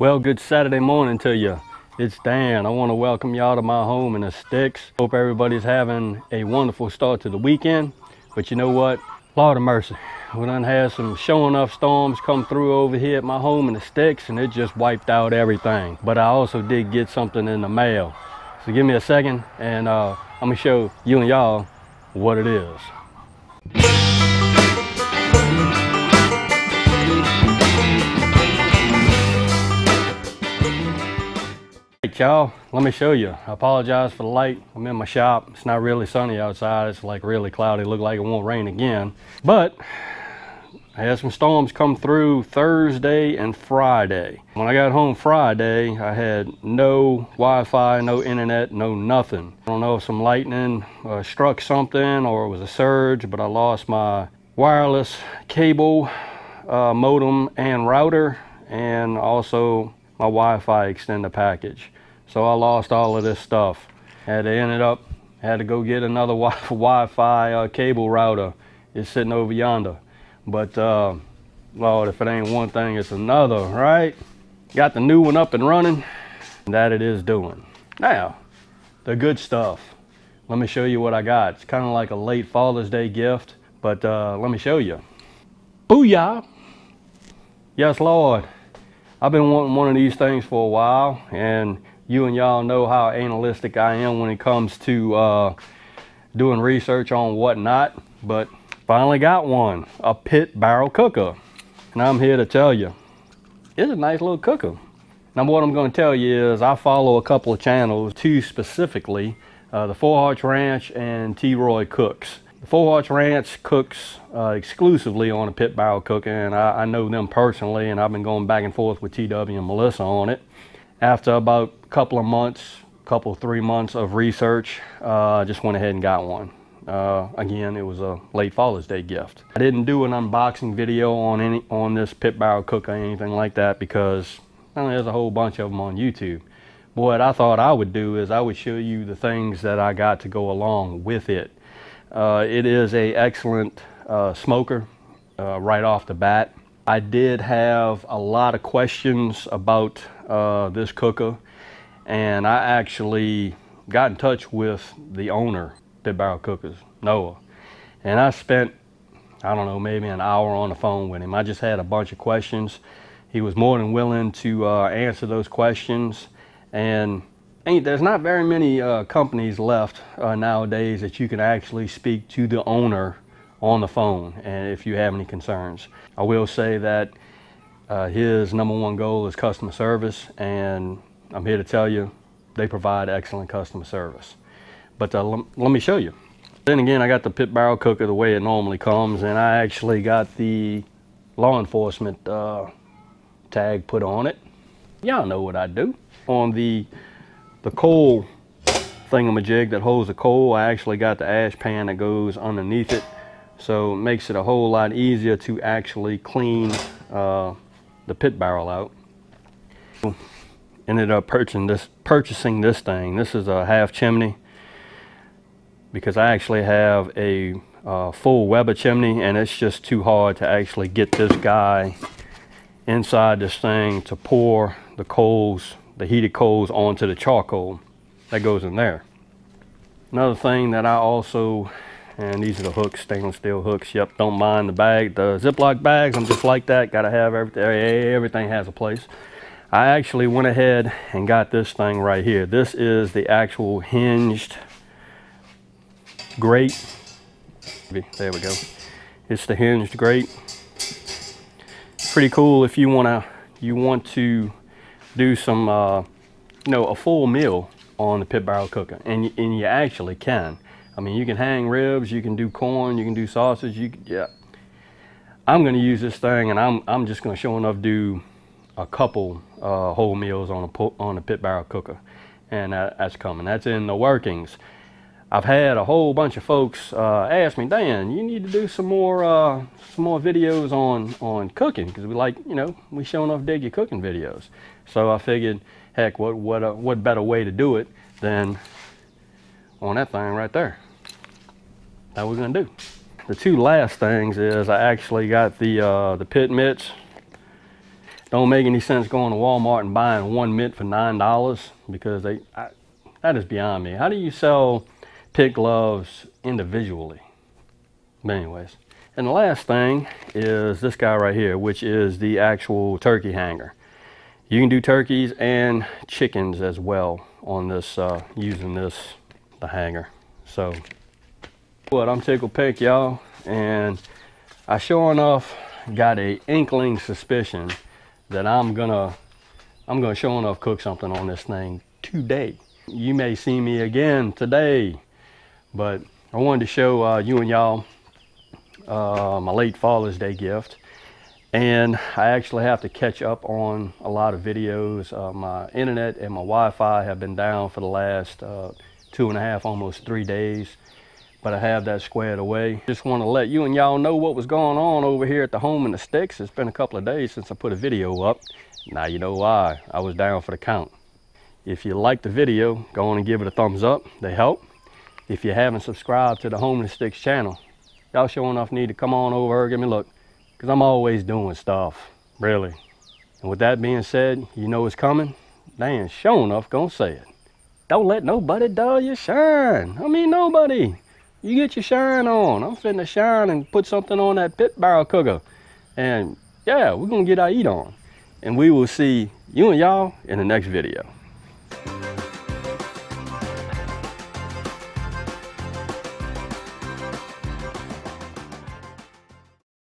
Well, good Saturday morning to you. It's Dan. I want to welcome y'all to my home in the sticks. Hope everybody's having a wonderful start to the weekend. But you know what? Lord of mercy. We done had some show enough storms come through over here at my home in the sticks and it just wiped out everything. But I also did get something in the mail. So give me a second and uh, I'm gonna show you and y'all what it is. Right, y'all, let me show you. I apologize for the light. I'm in my shop. It's not really sunny outside. It's like really cloudy. Look like it won't rain again. But I had some storms come through Thursday and Friday. When I got home Friday, I had no Wi-Fi, no internet, no nothing. I don't know if some lightning uh, struck something or it was a surge, but I lost my wireless cable, uh, modem, and router, and also my Wi-Fi extender package. So I lost all of this stuff. Had to end it up, had to go get another Wi-Fi uh, cable router. It's sitting over yonder. But uh, Lord, if it ain't one thing, it's another, right? Got the new one up and running. That it is doing. Now, the good stuff. Let me show you what I got. It's kind of like a late Father's Day gift, but uh, let me show you. Booyah! Yes, Lord. I've been wanting one of these things for a while, and you and y'all know how analytic I am when it comes to uh, doing research on whatnot, but finally got one, a pit barrel cooker. And I'm here to tell you, it's a nice little cooker. Now what I'm going to tell you is I follow a couple of channels, two specifically, uh, the Four Hearts Ranch and T-Roy Cooks. The Four Hearts Ranch cooks uh, exclusively on a pit barrel cooker and I, I know them personally and I've been going back and forth with TW and Melissa on it. After about a couple of months, couple three months of research, uh, I just went ahead and got one. Uh, again, it was a late Father's Day gift. I didn't do an unboxing video on any on this pit barrel cooker or anything like that because I mean, there's a whole bunch of them on YouTube. But what I thought I would do is I would show you the things that I got to go along with it. Uh, it is a excellent uh, smoker uh, right off the bat. I did have a lot of questions about uh, this cooker and I actually got in touch with the owner Pit Barrel Cookers, Noah. And I spent, I don't know, maybe an hour on the phone with him. I just had a bunch of questions. He was more than willing to uh, answer those questions. And there's not very many uh, companies left uh, nowadays that you can actually speak to the owner on the phone and if you have any concerns. I will say that uh, his number one goal is customer service, and I'm here to tell you they provide excellent customer service. But uh, let me show you. Then again, I got the pit barrel cooker the way it normally comes, and I actually got the law enforcement uh, tag put on it. Y'all know what I do. On the the coal thingamajig that holds the coal, I actually got the ash pan that goes underneath it. So it makes it a whole lot easier to actually clean uh, the pit barrel out. Ended up purchasing this, purchasing this thing. This is a half chimney because I actually have a uh, full Weber chimney and it's just too hard to actually get this guy inside this thing to pour the coals, the heated coals onto the charcoal that goes in there. Another thing that I also and these are the hooks stainless steel hooks. Yep don't mind the bag the ziploc bags. I'm just like that. Gotta have everything everything has a place. I actually went ahead and got this thing right here. This is the actual hinged grate. There we go. It's the hinged grate. Pretty cool if you want to you want to do some uh, you know a full meal on the pit barrel cooker. And, and you actually can I mean, you can hang ribs, you can do corn, you can do sausage, you can, yeah. I'm gonna use this thing and I'm, I'm just gonna show enough do a couple uh, whole meals on a, on a pit barrel cooker. And that, that's coming, that's in the workings. I've had a whole bunch of folks uh, ask me, Dan, you need to do some more uh, some more videos on on cooking because we like, you know, we show enough dig your cooking videos. So I figured, heck, what what uh, what better way to do it than on that thing right there. How we're gonna do. The two last things is I actually got the uh, the pit mitts. Don't make any sense going to Walmart and buying one mitt for nine dollars because they I, that is beyond me. How do you sell pit gloves individually? But anyways, and the last thing is this guy right here, which is the actual turkey hanger. You can do turkeys and chickens as well on this uh, using this the hanger. So what I'm tickled pink y'all and I sure enough got a inkling suspicion that I'm gonna I'm gonna sure enough cook something on this thing today. You may see me again today, but I wanted to show uh, you and y'all uh, my late Father's Day gift. And I actually have to catch up on a lot of videos. Uh, my internet and my Wi-Fi have been down for the last uh, two and a half, almost three days. But I have that squared away. Just want to let you and y'all know what was going on over here at the home in the sticks. It's been a couple of days since I put a video up. Now you know why. I was down for the count. If you like the video, go on and give it a thumbs up. They help. If you haven't subscribed to the Home in the Sticks channel, y'all sure enough need to come on over here, give me a look because I'm always doing stuff, really. And with that being said, you know it's coming. Dan, sure enough, gonna say it. Don't let nobody dull your shine. I mean, nobody. You get your shine on. I'm finna shine and put something on that pit barrel cooker. And yeah, we're gonna get our eat on. And we will see you and y'all in the next video.